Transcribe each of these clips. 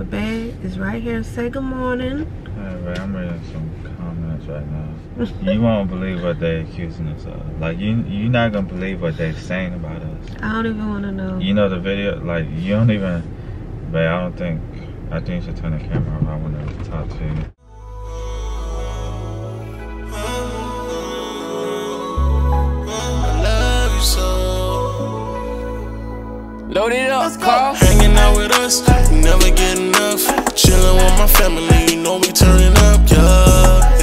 The bed is right here. Say good morning. Alright, I'm reading some comments right now. you won't believe what they're accusing us of. Like you, you're not gonna believe what they're saying about us. I don't even want to know. You know the video, like you don't even. But I don't think. I think you should turn the camera off. I want to talk to you. I love you so. Load it up, Carl. Hanging out with us, we never get enough. Chilling with my family, you know we turning up, yeah.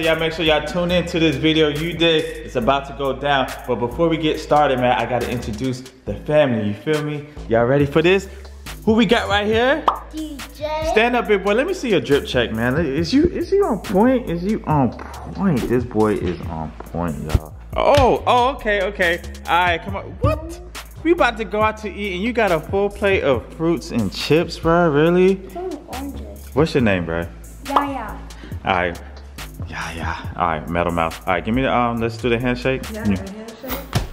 So y'all make sure y'all tune in to this video. You did. It's about to go down. But before we get started, man, I gotta introduce the family. You feel me? Y'all ready for this? Who we got right here? DJ. Stand up, big boy. Let me see your drip check, man. Is you is you on point? Is you on point? This boy is on point, y'all. Oh, oh, okay, okay. All right, come on. What? We about to go out to eat, and you got a full plate of fruits and chips, bro. Really? It's only oranges. What's your name, bro? Yeah. All right. Yeah, yeah. All right, metal mouth. All right, give me the um. Let's do the handshake. Yeah,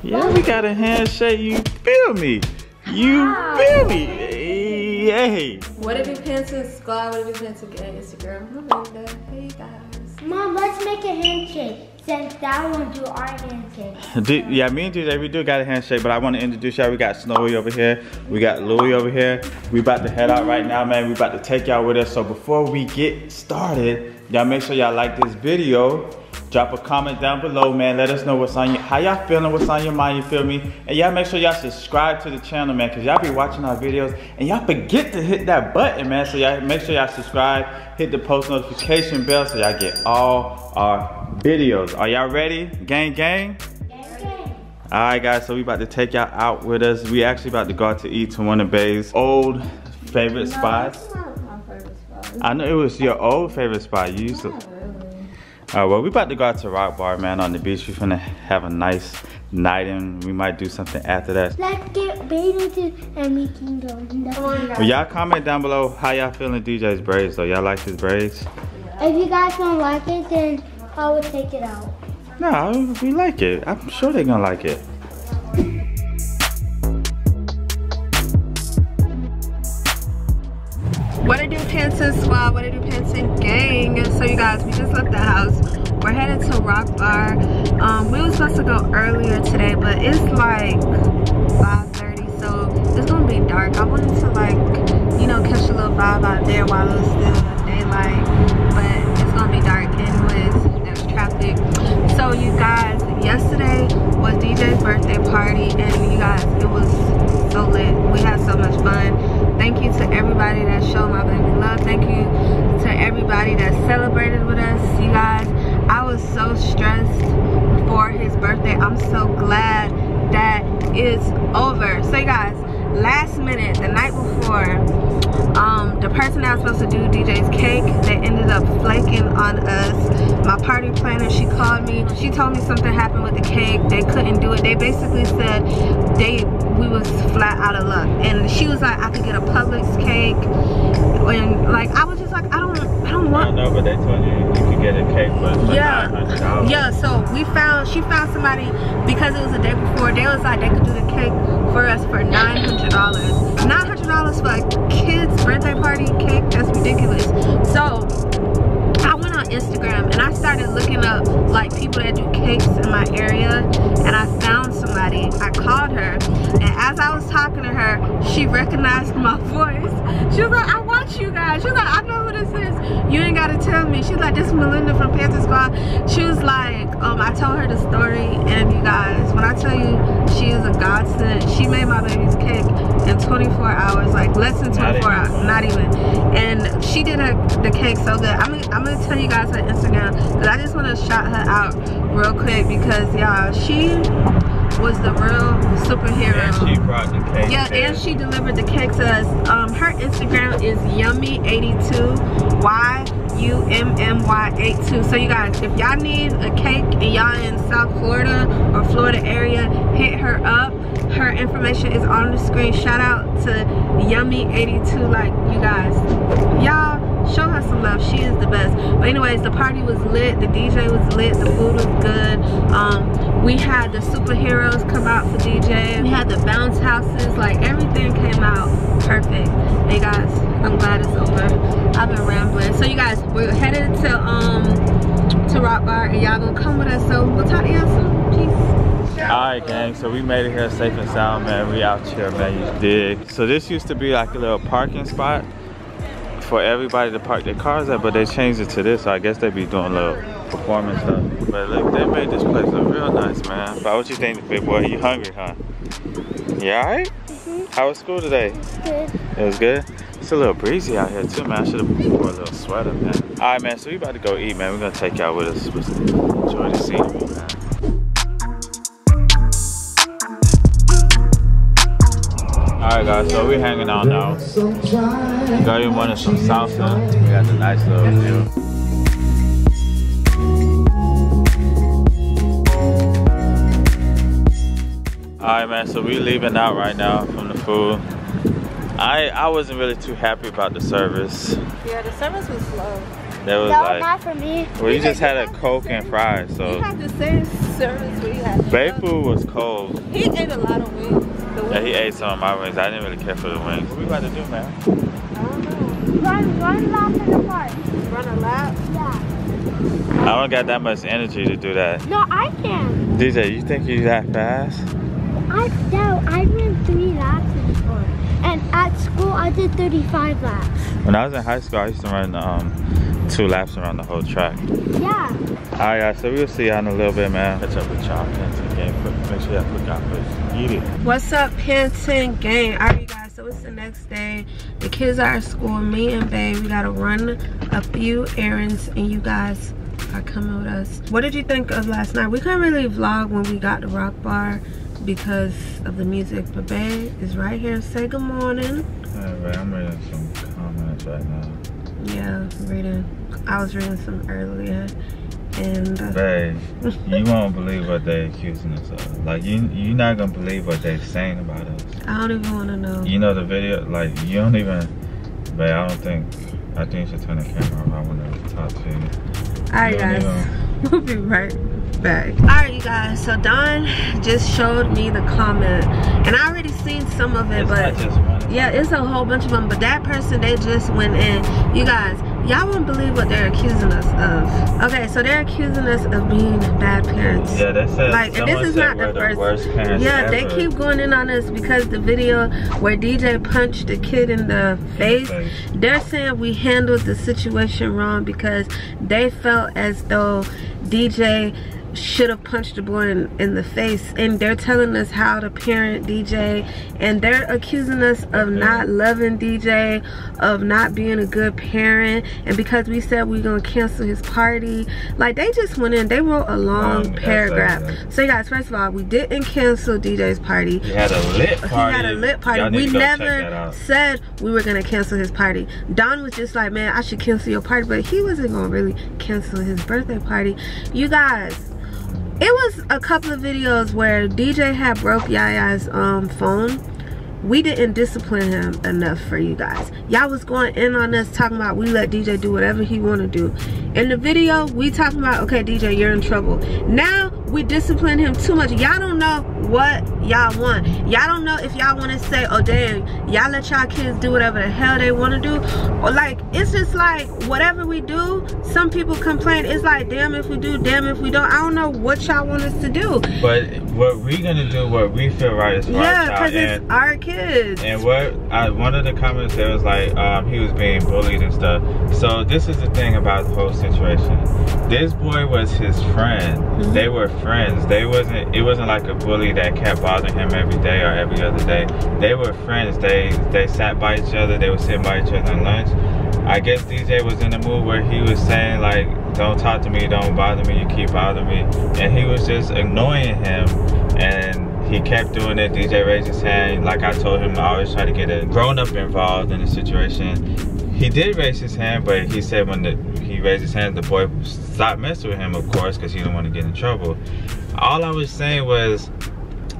yeah we got a handshake. You feel me? You feel me? Yay. What if you Panton Squad? What if you pants in Instagram? I'm Linda. Hey guys. Mom, let's make a handshake. Since that one do our handshake. Yeah, me and DJ, we do got a handshake, but I want to introduce y'all. We got Snowy over here. We got Louie over here. We about to head out right now, man. We about to take y'all with us. So before we get started, y'all make sure y'all like this video. Drop a comment down below, man. Let us know what's on your, how y'all feeling, what's on your mind, you feel me? And y'all make sure y'all subscribe to the channel, man, because y'all be watching our videos and y'all forget to hit that button, man. So y'all make sure y'all subscribe, hit the post notification bell so y'all get all our videos. Are y'all ready? Gang, gang? All right, guys, so we about to take y'all out with us. We actually about to go out to eat to one of Bay's old favorite spots. Favorite spot. I know it was your old favorite spot. You used to. All right, well, we about to go out to Rock Bar, man, on the beach. We're gonna have a nice night, and we might do something after that. Let's get bathed and we can go. Well, y'all comment down below how y'all feeling DJ's braids, though. Y'all like his braids? If you guys don't like it, then I will take it out. No, we like it. I'm sure they're gonna like it. Do, Panton Squad? What it do, Panton Gang? So you guys, we just left the house. We're headed to Rock Bar. Um, we were supposed to go earlier today, but it's like 5.30, so it's gonna be dark. I wanted to like, you know, catch a little vibe out there while it's still daylight, but it's gonna be dark anyways. There's traffic. So you guys, yesterday was DJ's birthday party, and you guys, it was so lit. We had so much fun. Thank you to everybody that showed my baby love. Thank you to everybody that celebrated with us. You guys, I was so stressed for his birthday. I'm so glad that it's over. So you guys, last minute, the night before, um, the person that was supposed to do DJ's cake, they ended up flaking on us. My party planner, she called me. She told me something happened with the cake. They couldn't do it. They basically said they we was flat out of luck. And she was like, I could get a Publix cake. And like I was just like, I don't I don't I want know, but they told you you could get a cake for, yeah $900. yeah so we found she found somebody because it was the day before they was like they could do the cake for us for nine hundred dollars nine hundred dollars for a kid's birthday party cake that's ridiculous so I went on Instagram and I started looking up like people that do cakes in my area and I found somebody. I called her and as I was talking to her, she recognized my voice. She was like, Watch you guys. She was like, I know who this is. You ain't gotta tell me. She's like, this is Malinda from Panton Squad. She was like, um, I told her the story and you guys, when I tell you she is a godsend, she made my baby's cake in 24 hours, like less than 24 hours, not even. And she did her the cake so good. I'm gonna, I'm gonna tell you guys her Instagram because I just want to shout her out real quick because y'all, she was the real superhero. And she brought the cake. Yeah, and she delivered the cake to us. Um, her Instagram is yummy82. Y UMMY82. So you guys, if y'all need a cake and y'all in South Florida or Florida area, hit her up. Her information is on the screen. Shout out to Yummy82. Like you guys, y'all show her some love. She is the best. But anyways, the party was lit. The DJ was lit. The food was good. Um, we had the superheroes come out for DJ. We had the bounce houses. Like everything came out perfect. Hey guys, I'm glad it's over. I've been rambling. So you guys, we're headed to um to Rock Bar and y'all gonna come with us. So we'll talk to y'all soon. Peace. Alright gang, so we made it here safe and sound man. We out here man, you dig. So this used to be like a little parking spot for everybody to park their cars at, but they changed it to this. So I guess they be doing a little performance stuff. But look, they made this place look real nice, man. But what you think, big boy? You hungry, huh? You alright? Mm-hmm. How was school today? Good. It was good. It's a little breezy out here too, man. I should have wore a little sweater, man. All right, man. So we about to go eat, man. We're gonna take y'all with us. Enjoy the scenery, guys. So we're hanging out now. Got you wanted some salsa. We got the nice little view. All right, man. So we leaving out right now from the food. I I wasn't really too happy about the service. Yeah, the service was slow. That was No, like, not for me. well, you just had a coke and fries, You so. had the same service we had. Bay food was cold. He ate a lot of wings. The Yeah, he ate some of my wings. I didn't really care for the wings. What we about to do, man? I don't know. Run, run lap in the park. Run a lap. Yeah. I don't got that much energy to do that. No, I can. DJ, you think you that fast? I no, I ran three laps before. And at school, I did 35 laps. When I was in high school, I used to run um, two laps around the whole track. Yeah. All right, guys, so we'll see y'all in a little bit, man. Catch up with y'all, Panton Gang. Put- Make sure y'all look out for Eat it. What's up, Panton Gang? All right, you guys. So it's the next day. The kids are at school. Me and Babe, we gotta run a few errands, and you guys are coming with us. What did you think of last night? We couldn't really vlog when we got to Rock Bar because of the music, but Babe is right here. Say good morning. Alright, I'm reading some comments right now. Yeah, reading. I was reading some earlier, and uh, Babe, you won't believe what they accusing us of. Like, you, you're not gonna believe what they're saying about us. I don't even want to know. You know the video, like, you don't even, babe, I don't think, I think you should turn the camera off. I wanna talk to you. All right, guys. even- We'll be right back. All right, you guys. So Don just showed me the comment, and I already seen some of it, It's but not just one. yeah, it's a whole bunch of them. But that person, they just went in. You guys, y'all won't believe what they're accusing us of. Okay, so they're accusing us of being bad parents. Yeah, that said, Like, and this is not the first. worst parents yeah, they keep going in on us because the video where DJ punched the kid in the face, face. they're saying we handled the situation wrong because they felt as though DJ should have punched the boy in, in the face and they're telling us how to parent DJ and they're accusing us of not loving DJ of not being a good parent and because we said we are gonna cancel his party like they just went in they wrote a um, long Long paragraph essay. so you guys first of all we didn't cancel DJ's party He had a lit he party. had a lit party. We to go check that never said we were gonna cancel his party. Don was just like, man, I should cancel your party, but he wasn't gonna really cancel his birthday party. You guys, it was a couple of videos where DJ had broke Yaya's um phone. We didn't discipline him enough for you guys. Y'all was going in on us talking about we let DJ do whatever he wanna do. In the video, we talking about, okay, DJ, you're in trouble. Now we discipline him too much. Y'all don't know what y'all want. Y'all don't know if y'all want to say, oh damn, y'all let y'all kids do whatever the hell they want to do. Or like, it's just like whatever we do, some people complain. It's like, damn if we do, damn if we don't. I don't know what y'all want us to do. But what we gonna do, what we feel right is right, yeah, because it's our kids. And what I, one of the comments there was like, um, he was being bullied and stuff. So this is the thing about the whole situation. This boy was his friend. Mm-hmm. They were friends. They wasn't. It wasn't like a bully that kept bothering him every day or every other day. They were friends. They they sat by each other. They were sitting by each other on lunch. I guess DJ was in the mood where he was saying like, "Don't talk to me. Don't bother me. You keep bothering me," and he was just annoying him. And he kept doing it. DJ raised his hand. Like I told him, I always try to get a grown up involved in the situation. He did raise his hand, but he said when the he he raised his hand. The boy stopped messing with him, of course, because he didn't want to get in trouble. All I was saying was,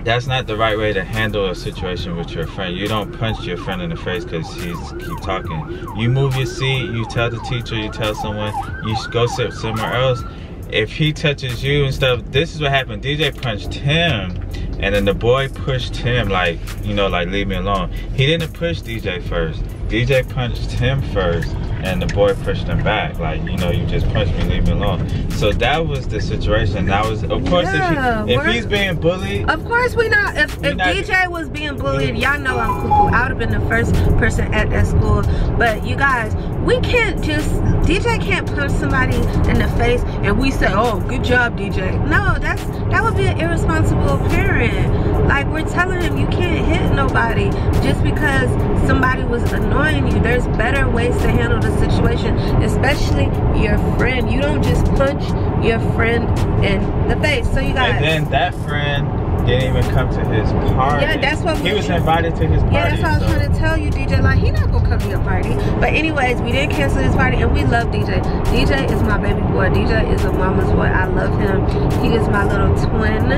that's not the right way to handle a situation with your friend. You don't punch your friend in the face because he's keep talking. You move your seat, you tell the teacher, you tell someone, you go sit somewhere else. If he touches you and stuff, this is what happened. DJ punched him and then the boy pushed him like, you know, like leave me alone. He didn't push DJ first. DJ punched him first and the boy pushed him back. Like, you know, you just punched me, leave me alone. So that was the situation. That was, of course, Yeah, if, he, if he's being bullied, Of course we not. If, if not- DJ was being bullied, y'all know I'm cuckoo. I would have been the first person at that school. But you guys, we can't just DJ can't punch somebody in the face and we say, "Oh, good job, DJ." No, that's that would be an irresponsible we're telling him you can't hit nobody just because somebody was annoying you. There's better ways to handle the situation, especially your friend. You don't just punch your friend in the face. So you guys. and then that friend didn't even come to his party. Yeah, that's what he was invited to his party. Yeah, that's what I was trying to tell you, DJ. Like, he not gonna come to your party. But anyways, we didn't cancel his party, and we love DJ. DJ is my baby boy. DJ is a mama's boy. I love him. He is my little twin.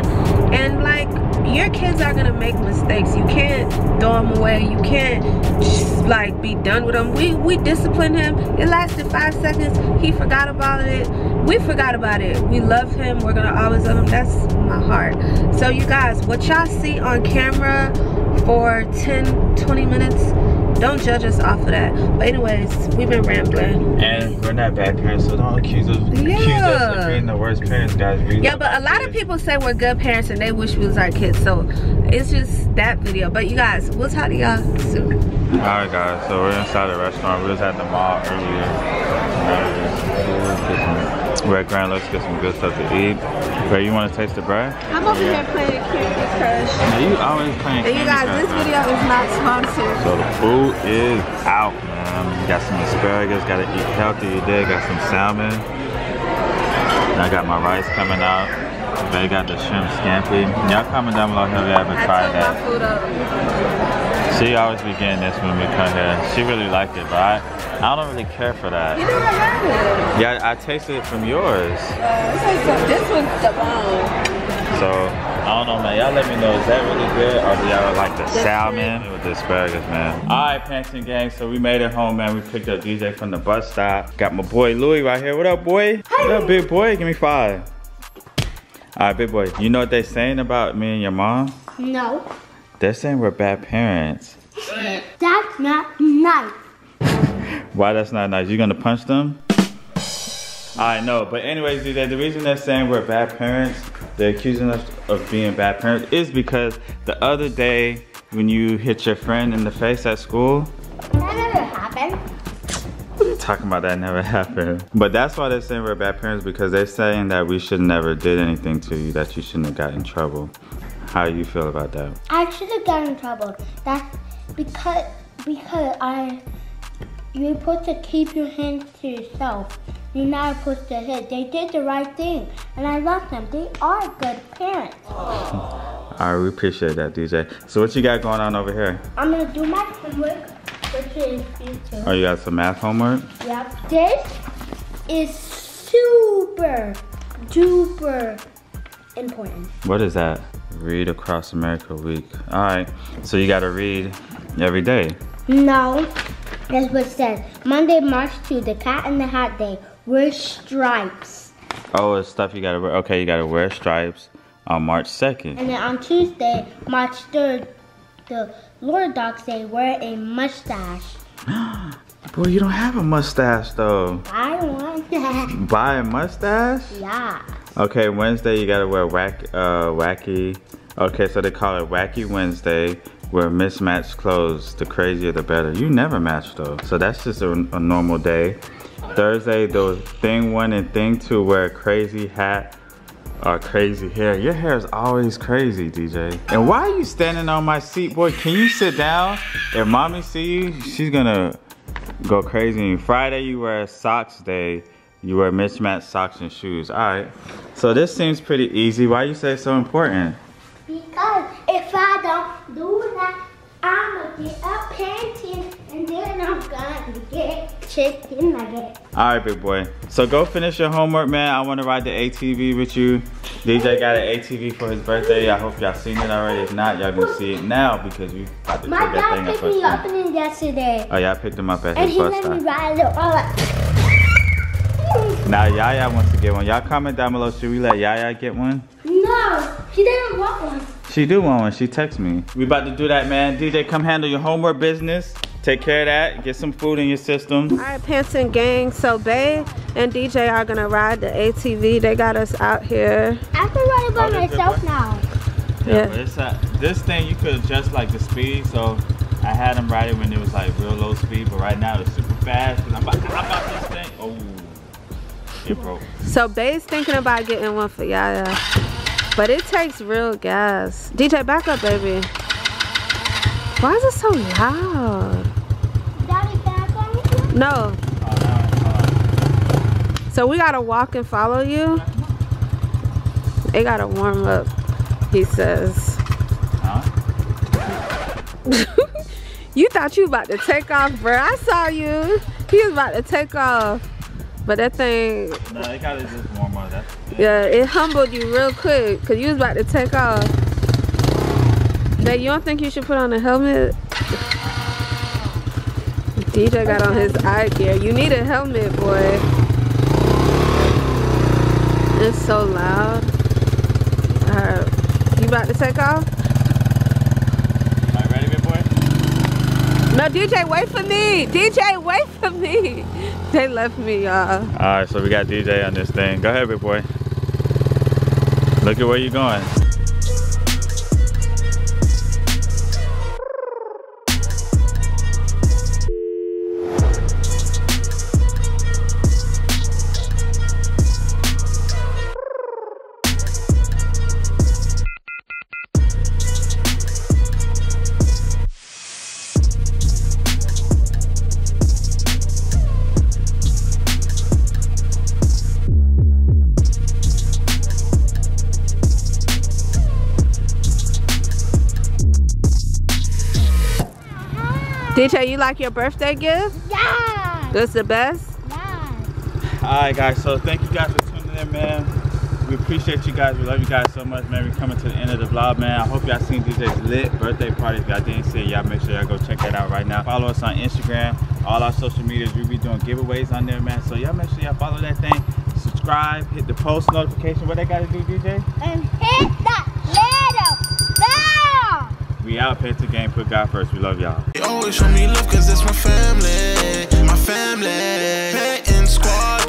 And like, your kids are gonna make mistakes. You can't throw them away. You can't just like be done with them. We we disciplined him. It lasted five seconds. He forgot about it. We forgot about it. We love him. We're gonna always love him. That's my heart. So you guys, what y'all see on camera for 10, 20 minutes, don't judge us off of that. But anyways, we've been rambling. And we're not bad parents, so don't accuse us, accuse us of being the worst parents, guys. We Yeah, but a lot of people say we're good parents and they wish we was our kids. So it's just that video. But you guys, we'll talk to y'all soon. Alright guys, so we're inside the restaurant. We was at the mall earlier. Now we're just- we're at Grand Lux, get some good stuff to eat. Ray, you want to taste the bread? I'm over here playing Candy Crush. Now you always playing And you guys, Crush, this man. video is not sponsored. So the food is out, man. Got some asparagus, gotta eat healthy. today. got some salmon. And I got my rice coming out. They got the shrimp scampi. Y'all comment down below if you ever I tried that. She always be getting this when we come here. She really liked it, but I, I don't really care for You that. never had it. Yeah, I tasted it from yours. Uh, this one's the bomb. So, I don't know, man. Y'all let me know, is that really good? Or do y'all like the salmon with the asparagus, man? All right, Panton gang. So, we made it home, man. We picked up DJ from the bus stop. Got my boy Louis right here. What up, boy? What up, big boy? Give me five. All right, big boy. You know what they're saying about me and your mom? No, They're saying we're bad parents. that's not nice. Why that's not nice? You're gonna punch them? I know, but anyways, DJ, the reason they're saying we're bad parents, they're accusing us of being bad parents, is because the other day when you hit your friend in the face at school, That never happened. What are you talking about that never happened. But that's why they're saying we're bad parents because they're saying that we should never did anything to you, that you shouldn't have got in trouble. How do you feel about that? I should have gotten in trouble. That's because because I you're supposed to keep your hands to yourself. You're not supposed to hit. They did the right thing, and I love them. They are good parents. All right, we appreciate that, DJ. So what you got going on over here? I'm gonna do my homework, which is two. Oh, you got some math homework? Yep. This is super duper important. What is that? Read across America week. All right, so you gotta read every day. No, that's what it says. Monday, March 2, the cat in the hat day. Wear stripes. Oh, it's stuff you gotta wear. Okay, you gotta wear stripes on March 2nd. And then on Tuesday, March 3rd, the Lorax say wear a mustache. Boy, you don't have a mustache though. I want that. Buy a mustache? Yeah. Okay, Wednesday you gotta wear whack, uh, wacky. Okay, so they call it Wacky Wednesday. Wear mismatched clothes. The crazier the better. You never match though, so that's just a, a normal day. Thursday, those thing one and thing two wear crazy hat or crazy hair. Your hair is always crazy, DJ. And why are you standing on my seat, boy? Can you sit down? If mommy see you, she's gonna go crazy. Friday, you wear socks day. You wear mismatched socks and shoes. All right. So this seems pretty easy. Why you say so important? Because if I don't do that, I'm going to get a painting and then I'm going to get chicken nugget. All right, big boy. So go finish your homework, man. I want to ride the ATV with you. DJ got an ATV for his birthday. I hope y'all seen it already. If not, y'all gonna see it now because we about to My take that dad thing picked up. me up first. in it yesterday. Oh, y'all picked him up at And his he let me ride it all like. Now Yaya wants to get one. Y'all comment down below. Should we let Yaya get one? No, she didn't want one. She do want one. She text me. We about to do that, man. DJ, come handle your homework business. Take care of that. Get some food in your system. All right, Panton Gang. So Bay and DJ are gonna ride the ATV. They got us out here. I can ride it by Oh, myself now. Yeah. but it's uh, this thing you could adjust like the speed. So I had him ride it when it was like real low speed, but right now it's super fast. Cause I'm about, I'm about this thing. Oh, it broke. So Bay's thinking about getting one for Yaya. But it takes real gas. DJ, back up, baby. Why is it so loud? Daddy, back on me? No. Now it's hard. So we gotta walk and follow you? They gotta warm up, he says. Huh? You thought you about to take off, bro. I saw you. He was about to take off. But that thing, No, they gotta just warm up. That's yeah, it humbled you real quick because you was about to take off. Babe, you don't think you should put on a helmet? DJ got on his eye gear. You need a helmet, boy. It's so loud. Alright. You about to take off? Am I ready, big boy? No, DJ, wait for me. DJ, wait for me. They left me, y'all. All right, so we got DJ on this thing. Go ahead, big boy. Look at where you're going. DJ, you like your birthday gift? Yeah. That's the best? Yeah. All right, guys. So thank you guys for tuning in, man. We appreciate you guys. We love you guys so much, man. We're coming to the end of the vlog, man. I hope y'all seen DJ's lit birthday party. If y'all didn't see it, y'all make sure y'all go check that out right now. Follow us on Instagram, all our social medias. We be doing giveaways on there, man. So y'all make sure y'all follow that thing. Subscribe, hit the post notification. What they gotta do, DJ? And hit that little bell. We out, to game, put God first. We love y'all. They always show me love cause it's my family, my family. Squad,